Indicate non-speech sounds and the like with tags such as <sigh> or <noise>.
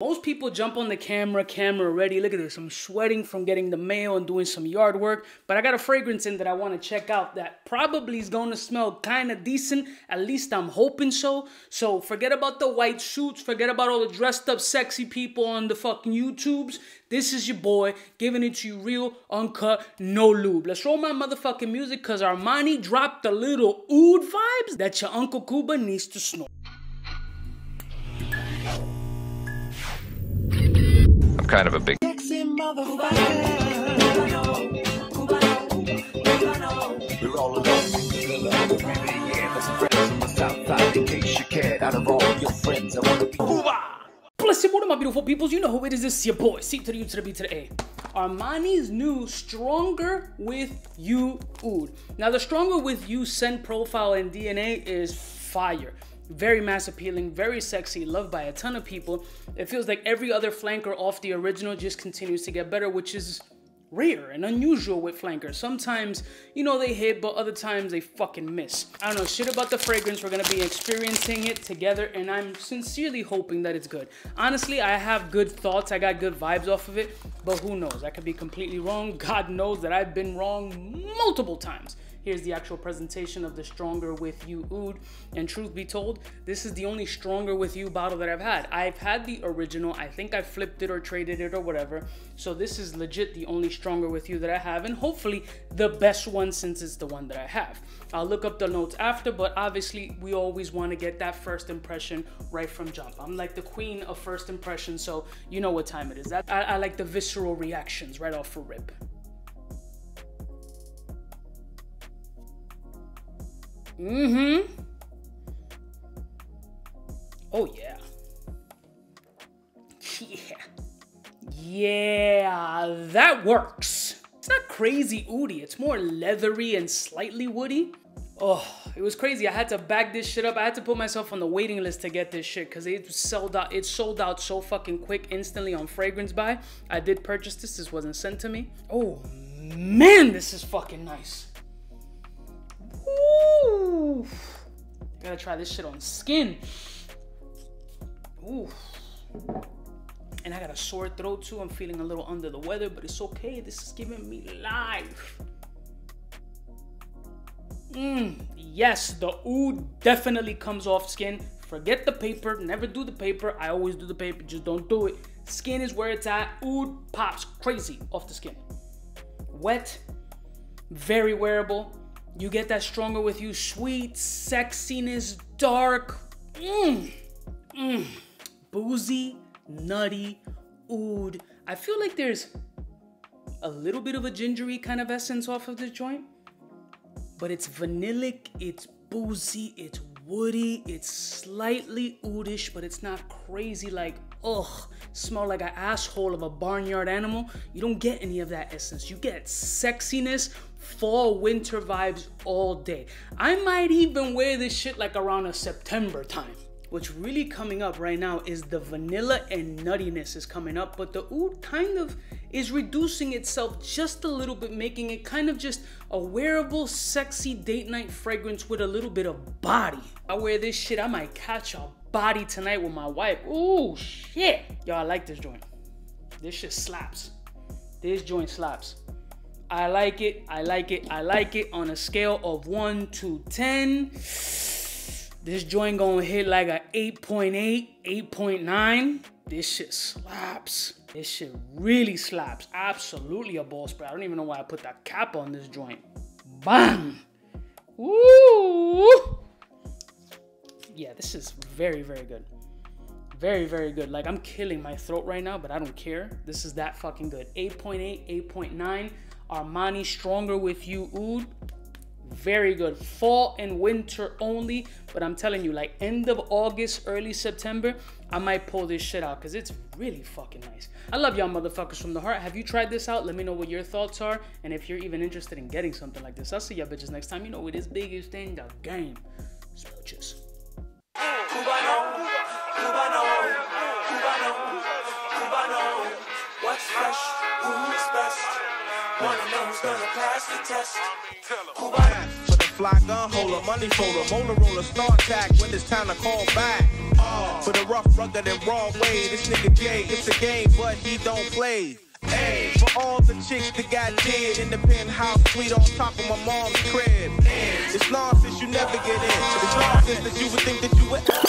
Most people jump on the camera, camera ready. Look at this. I'm sweating from getting the mail and doing some yard work. But I got a fragrance in that I want to check out that probably is going to smell kind of decent. At least I'm hoping so. So forget about the white suits. Forget about all the dressed up sexy people on the fucking YouTubes. This is your boy giving it to you real, uncut, no lube. Let's roll my motherfucking music because Armani dropped the little oud vibes that your Uncle Cuba needs to snort. Kind of a big. Case you out of my beautiful peoples. You know who it is. It's your boy. C to the U to the B to the A. Armani's new Stronger With You Oud. Now, the Stronger With You scent profile and DNA is fire. Very mass appealing, very sexy, loved by a ton of people. It feels like every other flanker off the original just continues to get better, which is rare and unusual with flankers. Sometimes, you know, they hit, but other times they fucking miss. I don't know shit about the fragrance. We're gonna be experiencing it together, and I'm sincerely hoping that it's good. Honestly, I have good thoughts. I got good vibes off of it, but who knows? I could be completely wrong. <laughs> God knows that I've been wrong multiple times. Here's the actual presentation of the Stronger With You Oud. And truth be told, this is the only Stronger With You bottle that I've had. I've had the original. I think I flipped it or traded it or whatever. So this is legit the only Stronger With You that I have. And hopefully the best one since it's the one that I have. I'll look up the notes after, but obviously we always want to get that first impression right from jump. I'm like the queen of first impression, so you know what time it is. I, I like the visceral reactions right off a rip. Mm-hmm. Oh yeah. Yeah. Yeah, that works. It's not crazy oudy, it's more leathery and slightly woody. Oh, it was crazy. I had to back this shit up. I had to put myself on the waiting list to get this shit because it sold out. It sold out so fucking quick instantly on FragranceBuy. I did purchase this. This wasn't sent to me. Oh man, this is fucking nice. Ooh. Gotta try this shit on skin. Ooh. And I got a sore throat too. I'm feeling a little under the weather, but it's okay. This is giving me life. Mmm. Yes, the oud definitely comes off skin. Forget the paper. Never do the paper. I always do the paper. Just don't do it. Skin is where it's at. Oud pops crazy off the skin. Wet. Very wearable. You get that stronger with you. Sweet, sexiness, dark. Mmm. Mmm. Boozy, nutty, oud. I feel like there's a little bit of a gingery kind of essence off of the joint. But it's vanillic, it's boozy, it's woody, it's slightly oudish, but it's not crazy like, ugh, smell like an asshole of a barnyard animal. You don't get any of that essence. You get sexiness, fall, winter vibes all day. I might even wear this shit like around a September time. What's really coming up right now is the vanilla and nuttiness is coming up, but the oud kind of is reducing itself just a little bit, making it kind of just a wearable, sexy date night fragrance with a little bit of body. I wear this shit, I might catch a body tonight with my wife. Ooh, shit. Yo, I like this joint. This shit slaps. This joint slaps. I like it, I like it, I like it on a scale of 1 to 10. This joint gonna hit like a 8.8, 8.9. This shit slaps. This shit really slaps. Absolutely a ball spray. I don't even know why I put that cap on this joint. Bang! This is very, very good. Very, very good. Like, I'm killing my throat right now, but I don't care. This is that fucking good. 8.8, 8.9. Armani Stronger With You Oud very good fall and winter only but i'm telling you like end of august early september i might pull this shit out because it's really fucking nice i love y'all motherfuckers from the heart have you tried this out let me know what your thoughts are and if you're even interested in getting something like this i'll see y'all bitches next time you know it is biggest thing the game smooches Wanna know who's gonna pass the test? Fly gun holder, money folder, molar roller, star attack when it's time to call back. For the rough, rugged, and raw way, this nigga Jay, it's a game, but he don't play. Hey, for all the chicks that got dead in the penthouse suite on top of my mom's crib. It's nonsense you never get in. It's nonsense that you would think that you would.